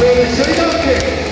えー、処理道具